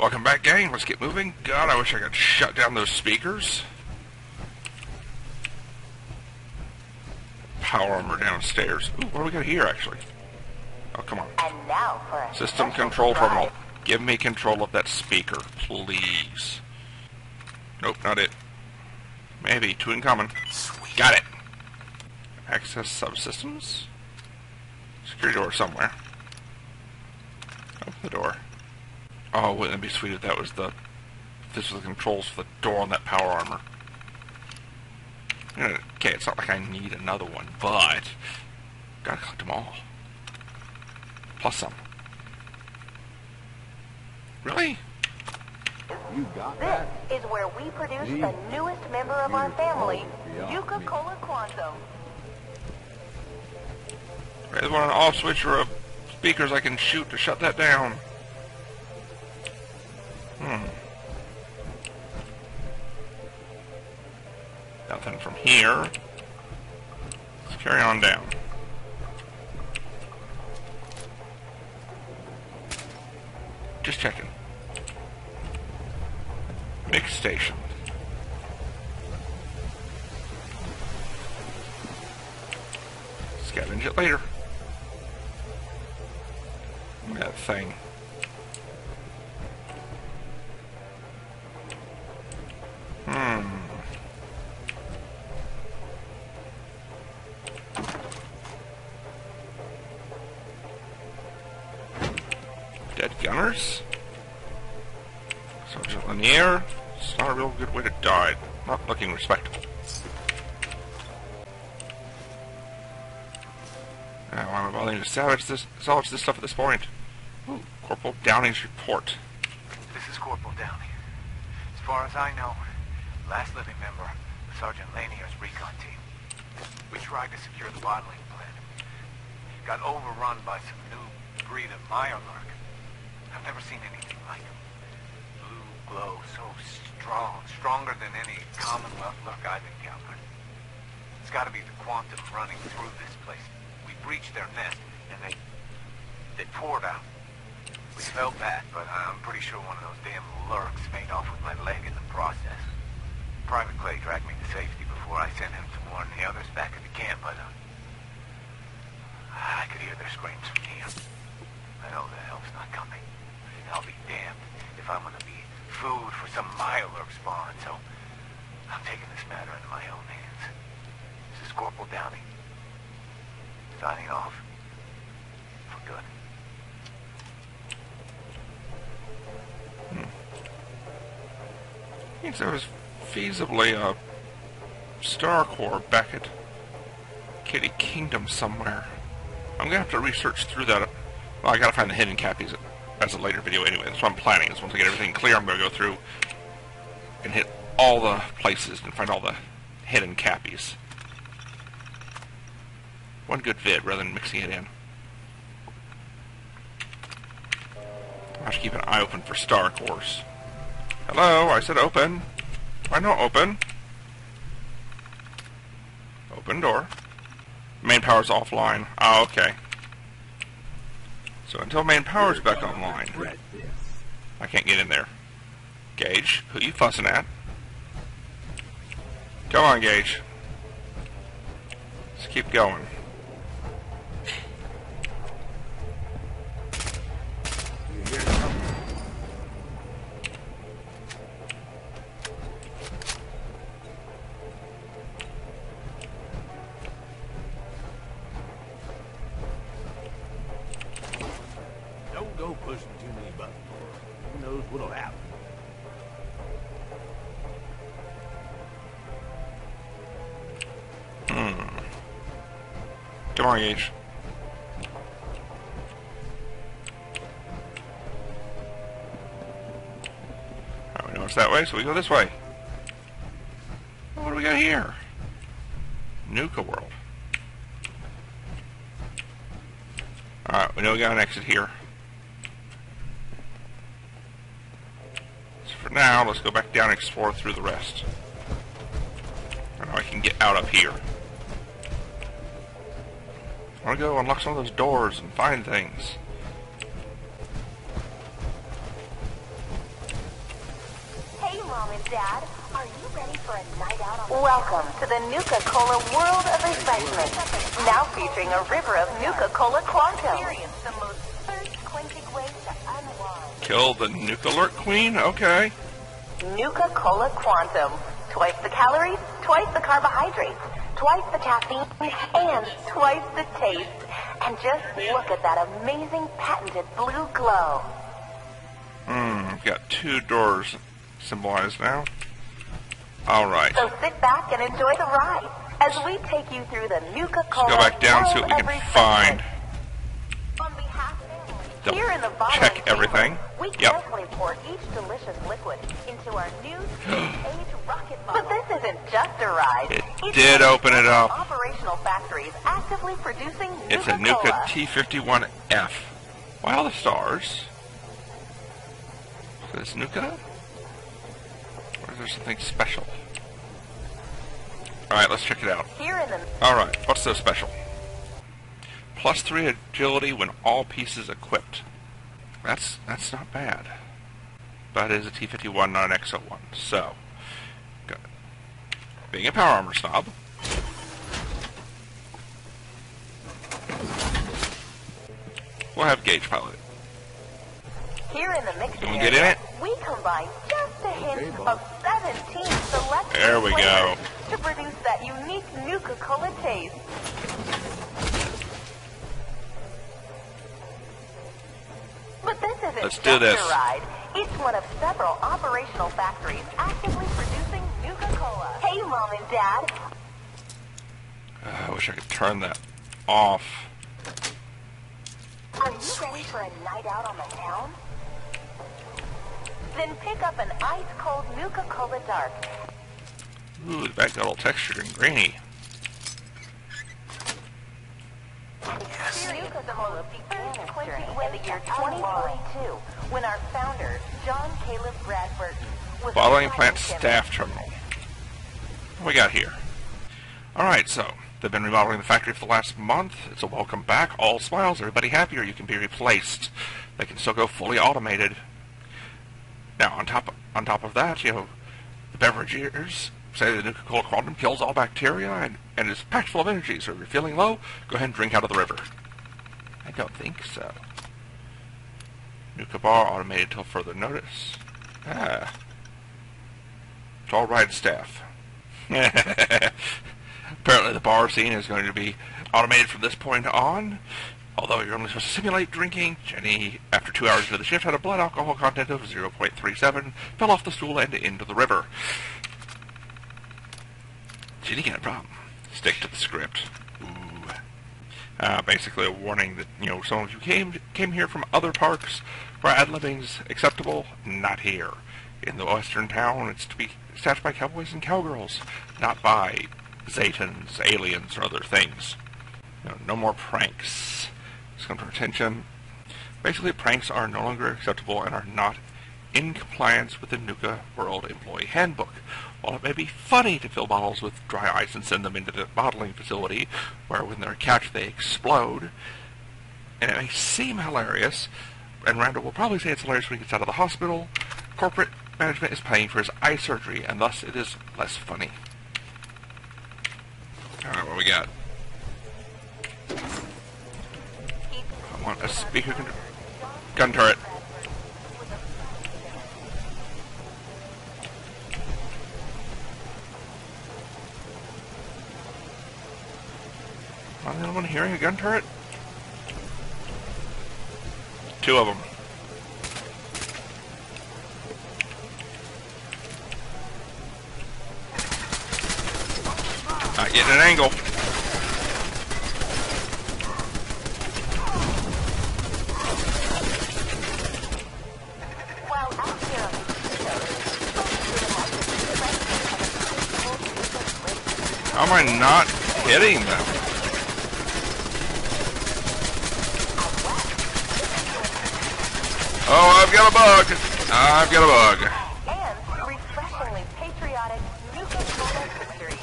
Welcome back, gang. Let's get moving. God, I wish I could shut down those speakers. Power armor downstairs. Ooh, what do we got here, actually? Oh, come on. And now for System control terminal. Give me control of that speaker, please. Nope, not it. Maybe. Two incoming. Got it. Access subsystems. Security door somewhere. Open the door. Oh, wouldn't it be sweet if that was the... If this was the controls for the door on that power armor. Okay, it's not like I need another one, but... Gotta collect them all. Plus some. Really? You got This that? is where we produce Me? the newest member of our You're family, beyond Nuka me. Cola Quantum. There's one off switch or a speakers I can shoot to shut that down. Hmm. Nothing from here. Let's carry on down. Just checking. Mix station. Scavenge it later. That thing. Not looking respectable. Now, why am I bothering to salvage this, salvage this stuff at this point? Ooh, Corporal Downing's report. This is Corporal Downing. As far as I know, last living member of Sergeant Lanier's recon team. We tried to secure the bottling plant. Got overrun by some new breed of Mirelurk. I've never seen anything like them. Blue glow, so strong, stronger than any Commonwealth lurk I've encountered. It's gotta be the quantum running through this place. We breached their nest, and they... they poured out. We felt bad, but I'm pretty sure one of those damn lurks made off with my leg in the process. Private Clay dragged me to safety before I sent him to warn the others back at the camp, but uh, I could hear their screams from here. I know the help's not coming. I'll be damned if I'm gonna be food for some Mirelurk spawn, so I'm taking this matter into my own hands. This is Corporal Downey. Signing off. For good. Hmm. Means there was feasibly a Star Core back at Kiddie Kingdom somewhere. I'm gonna have to research through that. Well, I gotta find the hidden cappies as a later video anyway. That's what I'm planning. Is once I get everything clear, I'm gonna go through and hit all the places and find all the hidden cappies. One good vid rather than mixing it in. I have to keep an eye open for Star Cores. Hello, I said open. Why not open? Open door. Main power's offline. Oh, okay. So until main power's back online, I can't get in there. Gage, who you fussing at? Come on, Gage. Let's keep going. Come on, Gage. We know it's that way, so we go this way. What do we got here? Nuka World. Alright, we know we got an exit here. So for now, let's go back down and explore through the rest. I know I can get out up here. I want to go unlock some of those doors and find things. Hey, Mom and Dad, are you ready for a night out on Welcome to the Nuka-Cola World of Excitement. Now featuring a river of Nuka-Cola Quantum. Experience the most thirst-quenching ways to unwind. Kill the Nukalurk Queen? Okay. Nuka-Cola Quantum. Twice the calories, twice the carbohydrates, twice the caffeine, and twice the taste. And just look at that amazing patented blue glow. Hmm, we've got two doors symbolized now. Alright. So sit back and enjoy the ride as we take you through the Nuka-Cola Go back down, what we can find. New age rocket bottle. But this isn't just a ride. It It's did open it up. Operational factories actively producing It's a Nuka T51F. Why all the stars? Is this Nuka? Or is there something special? Alright, let's check it out. Here in the Alright, what's so special? Plus 3 agility when all pieces equipped. That's that's not bad. But it is a T51, not an XO1. So, go- being a power armor snob, we'll have Gage pilot it. Here in the mixing Can we get in it? we combine just a hint of 17 select There we go. to produce that unique Nuka-Cola taste. But this isn't Let's do this. ride. It's one of several operational factories actively producing Nuka-Cola. Hey, Mom and Dad. Uh, I wish I could turn that off. Are you ready for a night out on the town? Then pick up an ice-cold Nuka-Cola Dark Ooh, the back got all textured and grainy. Nuka-Cola its journey in the year 2042 when our founder, John Caleb Bradberton, was Bottling plant staff terminal. What we got here? Alright, so they've been remodeling the factory for the last month. It's a welcome back. All smiles, everybody happy, or you can be replaced. They can still go fully automated. Now, on top on top of that, you know, the beverages say the Nuka-Cola Quantum kills all bacteria and, and is packed full of energy, so if you're feeling low, go ahead and drink out of the river. I don't think so. Nuka Bar automated till further notice. Ah. It's all right, staff. Apparently the bar scene is going to be automated from this point on. Although you're only supposed to simulate drinking, Jenny, after two hours into the shift, had a blood alcohol content of 0.37, fell off the stool and into the river. Jenny got a problem. Stick to the script. Uh, basically a warning that, you know, some of you came came here from other parks where ad libbing's acceptable, not here. In the western town, it's to be staffed by cowboys and cowgirls, not by Zetans, aliens, or other things. You know, no more pranks. It's come to our attention. Basically, pranks are no longer acceptable and are not in compliance with the Nuka World Employee Handbook. While it may be funny to fill bottles with dry ice and send them into the bottling facility, where when they're catch they explode, and it may seem hilarious, and Randall will probably say it's hilarious when he gets out of the hospital, corporate management is paying for his eye surgery, and thus it is less funny. Alright, what we got? I want a speaker gun, gun turret. Am I the hearing a gun turret? Two of them. Not getting an angle. How am I not hitting them? Oh, I've got a bug. I've got a bug. and refreshingly patriotic Nuka-Cola history.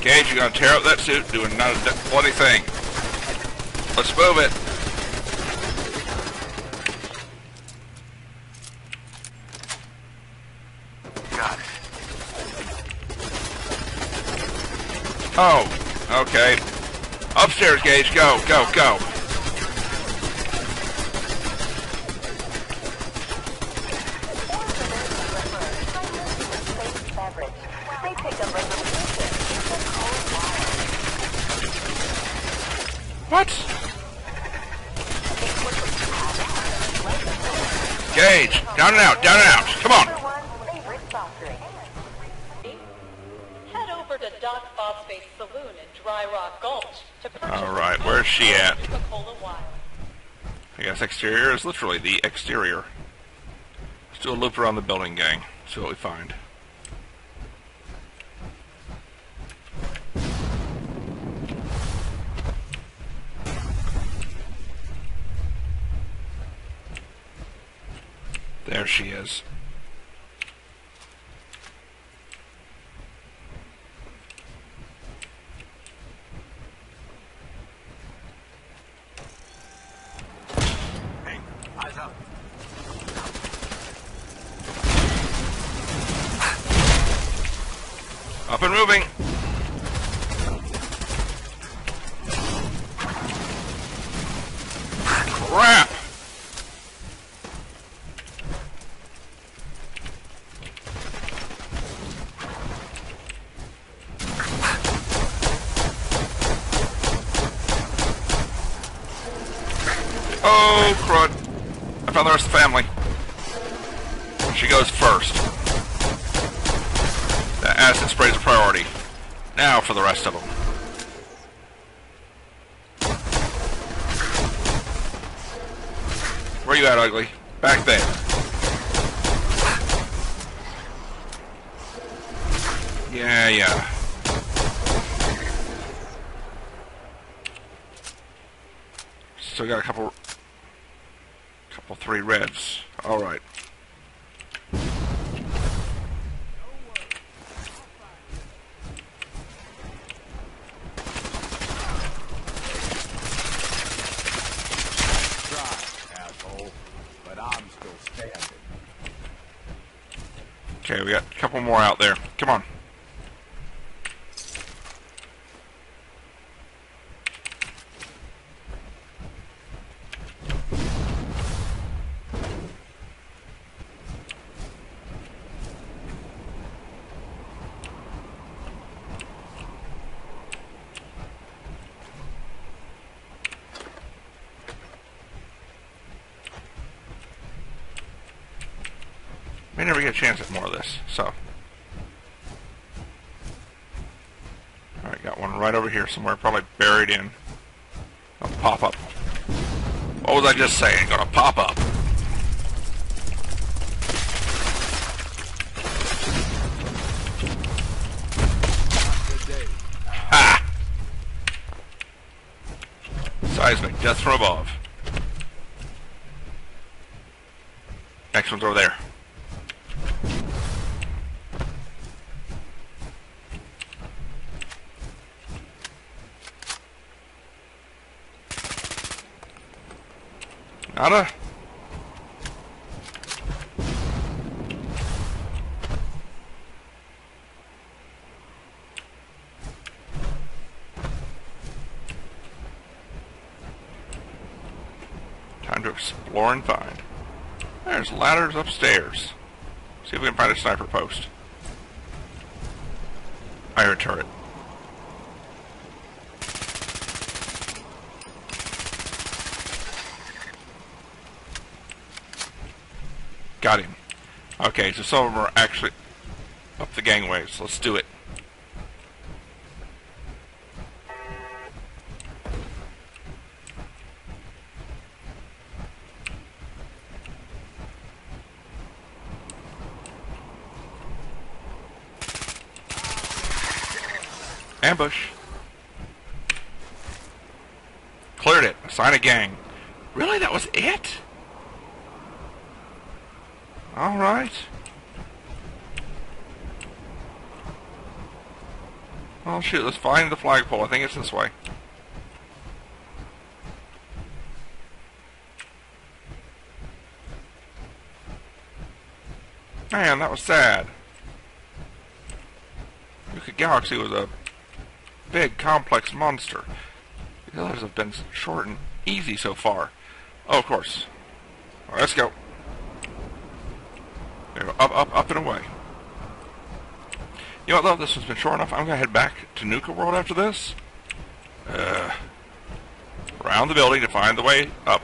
Gage, you gotta tear up that suit doing not a bloody thing. Let's move it. Oh, okay. Upstairs, Gage. Go, go, go. What? Gage, down and out, down and out. Come on. Over to Doc Phosphate's Saloon in Dry Rock Gulch to purchase All right, where's she at? Coca-Cola Wild. I guess exterior is literally the exterior. Let's do a loop around the building, gang. See what we find. There she is. Up and moving. Crap! Oh, crud. I found the rest of the family. She goes first. Acid spray is a priority. Now for the rest of them. Where you at, ugly? Back there. Yeah, yeah. Still got a couple, couple three reds. All right. Try, asshole. But I'm still standing. Okay, we got a couple more out there. Come on. May never get a chance at more of this, so. Alright, got one right over here somewhere, probably buried in. Gonna pop up. What was I just saying? Gonna pop up. Ha! Seismic, death from above. Next one's over there. Time to explore and find. There's ladders upstairs. See if we can find a sniper post. Iron turret. Got him. Okay, so some of them are actually up the gangways. Let's do it. Ambush. shoot, let's find the flagpole. I think it's this way. Man, that was sad. Nuka-Galaxy was a big, complex monster. The others have been short and easy so far. Oh, of course. All right, let's go. There, up, up, up and away. You know what, though? This one's been short enough. I'm going to head back to Nuka World after this. Uh, around the building to find the way up.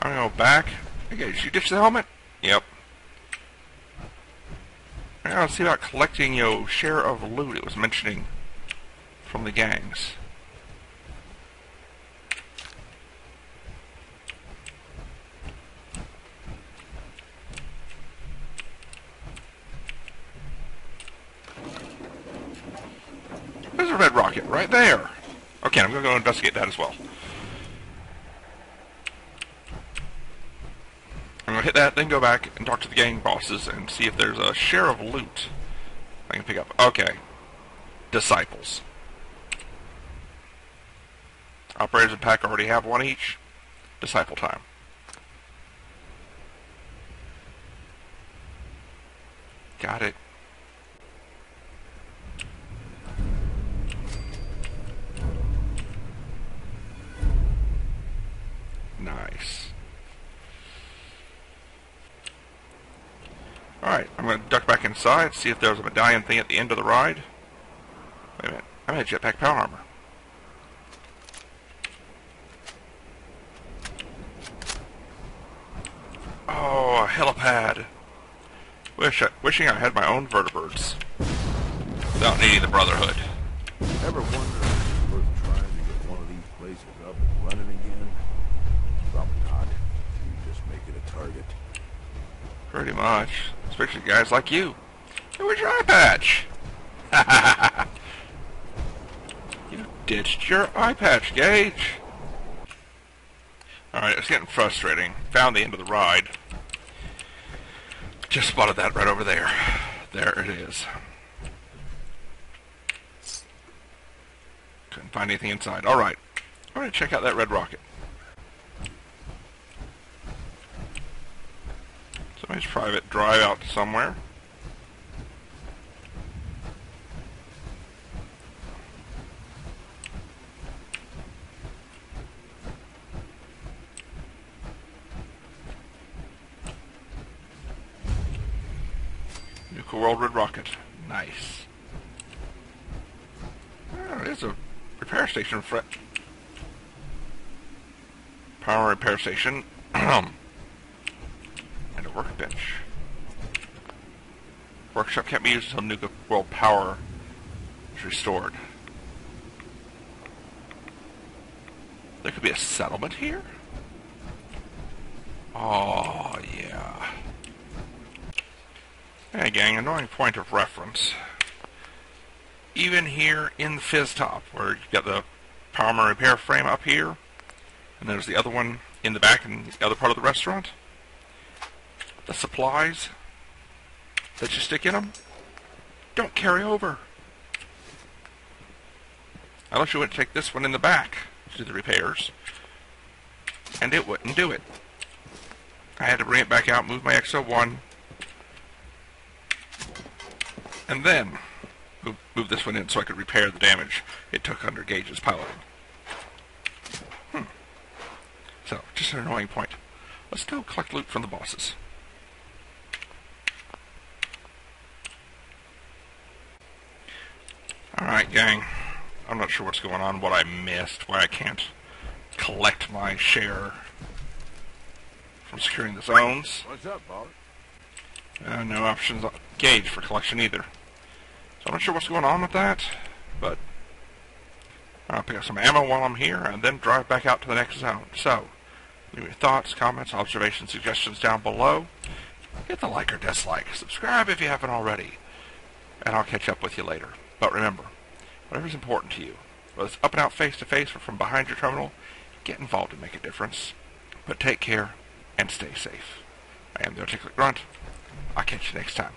I'm going to go back. Okay, did you ditch the helmet? Yep. I gotta see about collecting your share of loot it was mentioning from the gangs. There's a red rocket right there. Okay, I'm gonna go investigate that as well. I'm gonna hit that, then go back and talk to the gang bosses and see if there's a share of loot I can pick up. Okay. Disciples. Operators and pack already have one each. Disciple time. Got it. Nice. Alright, I'm going to duck back inside, see if there's a medallion thing at the end of the ride. Wait a minute, I had jetpack power armor. Oh, a helipad. Wish I, wishing I had my own vertibirds. Without needing the Brotherhood. Ever wonder if it's worth trying to get one of these places up and running again? Probably not. You just make it a target. Pretty much. Especially guys like you. Hey, where's your eye patch? you ditched your eye patch, Gage. Alright, it's getting frustrating. Found the end of the ride. Just spotted that right over there. There it is. Couldn't find anything inside. Alright. I'm going to check out that red rocket. Somebody's private drive out somewhere. Nuka World Red Rocket. Nice. Oh, there's a repair station for power repair station. workbench. Workshop can't be used until Nuka World power is restored. There could be a settlement here? Oh, yeah. Hey gang, annoying point of reference. Even here in the Fizz Top, where you've got the power repair frame up here, and there's the other one in the back in the other part of the restaurant, the supplies that you stick in them don't carry over. Unless you would take this one in the back to do the repairs, and it wouldn't do it. I had to bring it back out, move my XO1, and then move, move this one in so I could repair the damage it took under Gage's piloting. Hmm. So, just an annoying point. Let's go collect loot from the bosses. Alright, gang. I'm not sure what's going on, what I missed, why I can't collect my share from securing the zones. What's up, Bart? Uh, no options gauge for collection either. So I'm not sure what's going on with that, but I'll pick up some ammo while I'm here and then drive back out to the next zone. So, leave your thoughts, comments, observations, suggestions down below. Hit the like or dislike. Subscribe if you haven't already. And I'll catch up with you later. But remember, whatever's important to you, whether it's up and out face to face or from behind your terminal, get involved and make a difference. But take care and stay safe. I am the Articulate Grunt. I'll catch you next time.